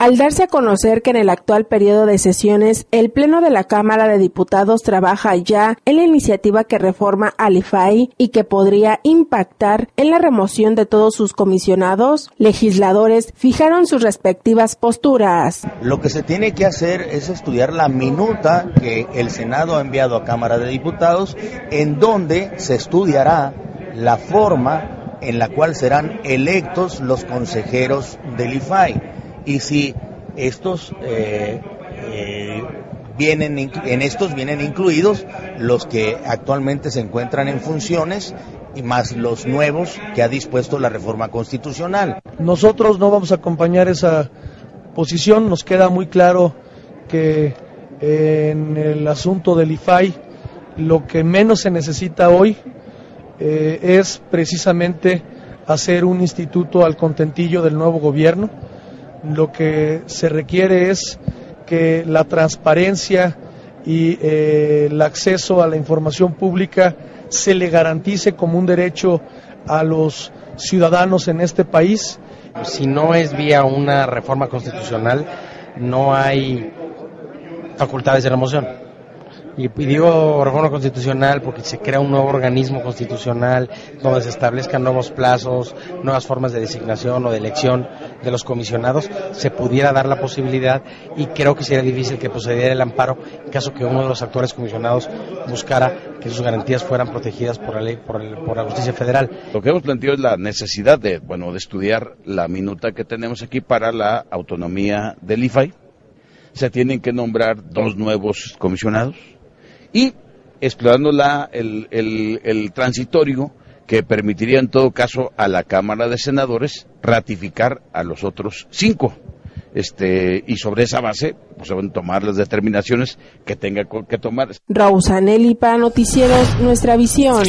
Al darse a conocer que en el actual periodo de sesiones el Pleno de la Cámara de Diputados trabaja ya en la iniciativa que reforma al IFAI y que podría impactar en la remoción de todos sus comisionados, legisladores fijaron sus respectivas posturas. Lo que se tiene que hacer es estudiar la minuta que el Senado ha enviado a Cámara de Diputados en donde se estudiará la forma en la cual serán electos los consejeros del IFAI y si estos eh, eh, vienen en estos vienen incluidos los que actualmente se encuentran en funciones y más los nuevos que ha dispuesto la reforma constitucional. Nosotros no vamos a acompañar esa posición, nos queda muy claro que en el asunto del IFAI lo que menos se necesita hoy eh, es precisamente hacer un instituto al contentillo del nuevo gobierno lo que se requiere es que la transparencia y eh, el acceso a la información pública se le garantice como un derecho a los ciudadanos en este país. Si no es vía una reforma constitucional, no hay facultades de remoción. Y, digo reforma constitucional porque se crea un nuevo organismo constitucional donde se establezcan nuevos plazos, nuevas formas de designación o de elección de los comisionados, se pudiera dar la posibilidad y creo que sería difícil que procediera el amparo en caso que uno de los actores comisionados buscara que sus garantías fueran protegidas por la ley, por, por la justicia federal. Lo que hemos planteado es la necesidad de, bueno, de estudiar la minuta que tenemos aquí para la autonomía del IFAI. Se tienen que nombrar dos nuevos comisionados y explorando la, el, el, transitorio que permitiría en todo caso a la Cámara de Senadores ratificar a los otros cinco. Este, y sobre esa base pues, se van a tomar las determinaciones que tenga que tomar. Rausanelli para Noticieros Nuestra Visión.